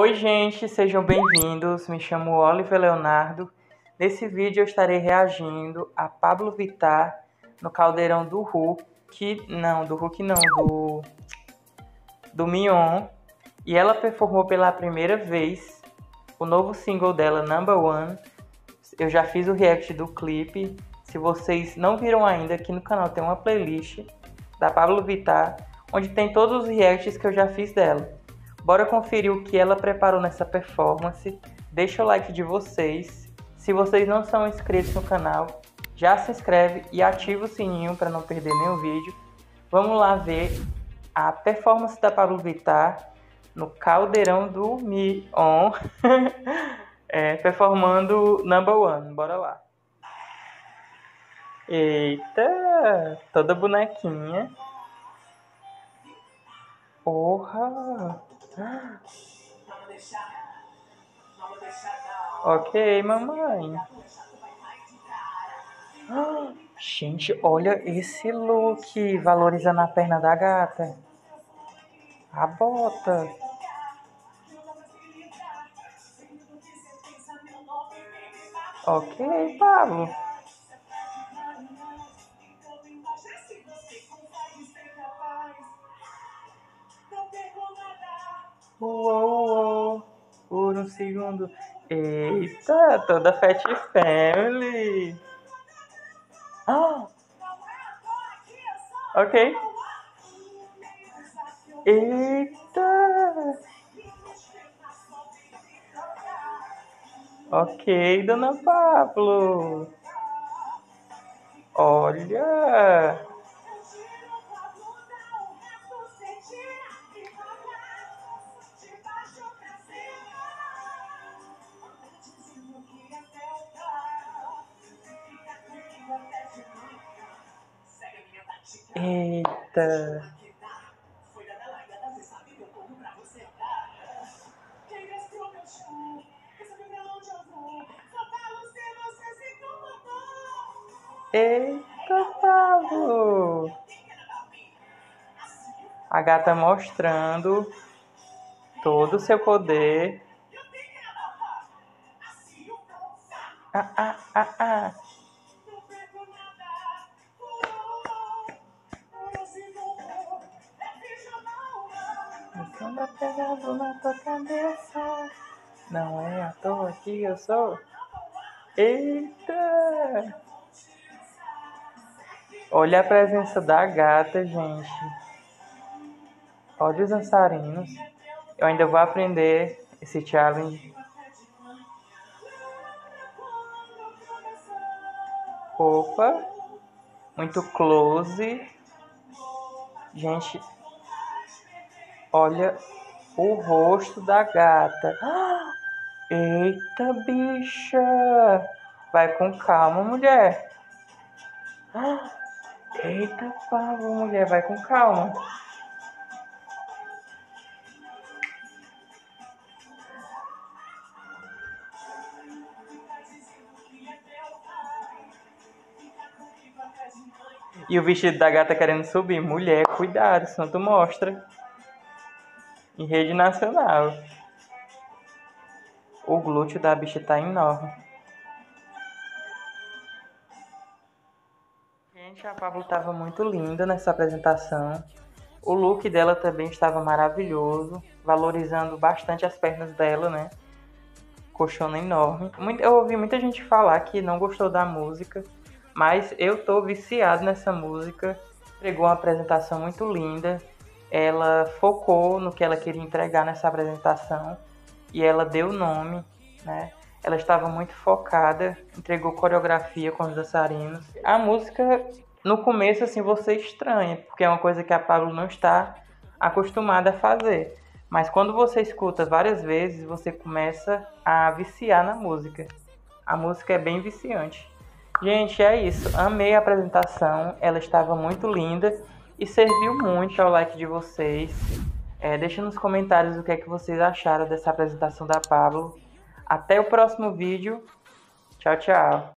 Oi, gente, sejam bem-vindos. Me chamo Oliver Leonardo. Nesse vídeo eu estarei reagindo a Pablo Vittar no caldeirão do Hulk. Não, do Hulk não, do. Do Mion. E ela performou pela primeira vez o novo single dela, Number One. Eu já fiz o react do clipe. Se vocês não viram ainda, aqui no canal tem uma playlist da Pablo Vittar, onde tem todos os reacts que eu já fiz dela. Bora conferir o que ela preparou nessa performance. Deixa o like de vocês. Se vocês não são inscritos no canal, já se inscreve e ativa o sininho para não perder nenhum vídeo. Vamos lá ver a performance da Pablo Vittar no caldeirão do Mion, é, performando Number One. Bora lá. Eita, toda bonequinha. Porra! Ok, mamãe. Gente, olha esse look valorizando a perna da gata. A bota. Ok, Pablo. Uou, uou, por um segundo. Eita, toda Fat Family. Ah. Ok. Eita. Ok, dona Pablo. Olha. Eita. Eita, Pablo! A gata mostrando todo o seu poder. Ah, ah, ah, ah. Anda pegado na tua cabeça. Não é à toa que eu sou. Eita! Olha a presença da gata, gente. Olha os dançarinos. Eu ainda vou aprender esse challenge. Opa! Muito close. Gente, Olha o rosto da gata. Eita, bicha! Vai com calma, mulher. Eita, pavo, mulher, vai com calma. E o vestido da gata querendo subir. Mulher, cuidado, senão tu mostra em rede nacional. O glúteo da bicha tá enorme. Gente, a Pablo estava muito linda nessa apresentação. O look dela também estava maravilhoso, valorizando bastante as pernas dela, né? Colchona enorme. Eu ouvi muita gente falar que não gostou da música, mas eu tô viciado nessa música. Pregou uma apresentação muito linda ela focou no que ela queria entregar nessa apresentação e ela deu nome, né? Ela estava muito focada, entregou coreografia com os dançarinos. A música, no começo, assim, você estranha, porque é uma coisa que a Pablo não está acostumada a fazer. Mas quando você escuta várias vezes, você começa a viciar na música. A música é bem viciante. Gente, é isso. Amei a apresentação. Ela estava muito linda e serviu muito ao like de vocês. É, deixa nos comentários o que é que vocês acharam dessa apresentação da Pablo. Até o próximo vídeo. Tchau, tchau.